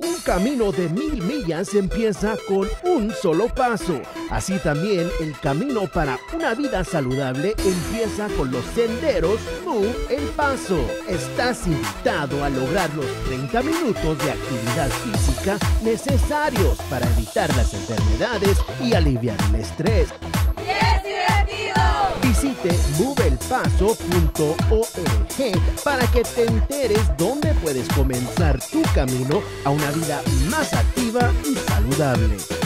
Un camino de mil millas empieza con un solo paso. Así también el camino para una vida saludable empieza con los senderos Move El Paso. Estás invitado a lograr los 30 minutos de actividad física necesarios para evitar las enfermedades y aliviar el estrés. ¡Es divertido! Visite moveelpaso.org para que te enteres dónde puedes comenzar tu camino a una vida más activa y saludable.